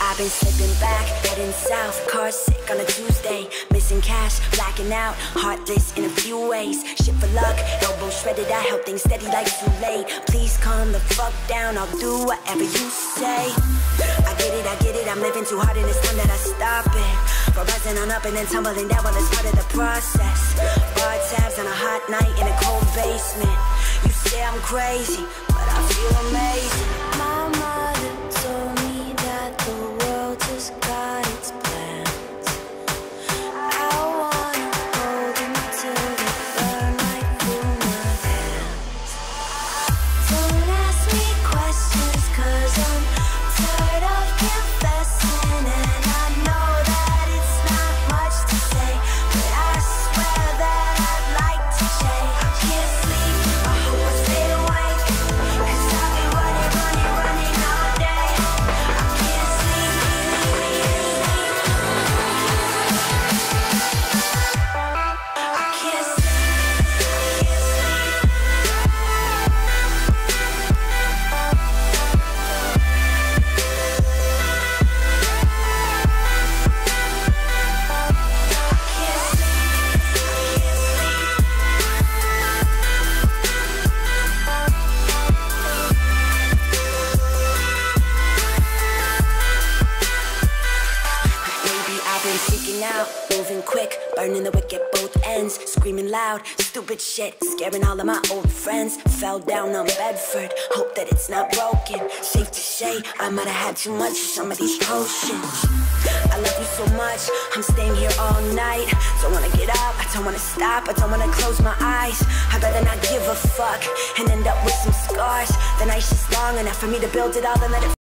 I've been slipping back, heading south, car sick on a Tuesday. Missing cash, blacking out, heartless in a few ways. Shit for luck, elbow shredded, I held things steady like too late. Please calm the fuck down, I'll do whatever you say. I get it, I get it, I'm living too hard and it's time that I stop it. Rising on up and then tumbling down, well, it's part of the process. Bar tabs on a hot night in a cold basement. You say I'm crazy, but I feel amazing. Out, moving quick, burning the wick at both ends, screaming loud, stupid shit, scaring all of my old friends. Fell down on Bedford, hope that it's not broken. Safe to say, I might have had too much of some of these potions. I love you so much, I'm staying here all night. Don't wanna get up, I don't wanna stop, I don't wanna close my eyes. I'd rather not give a fuck and end up with some scars. The night's just long enough for me to build it all and let it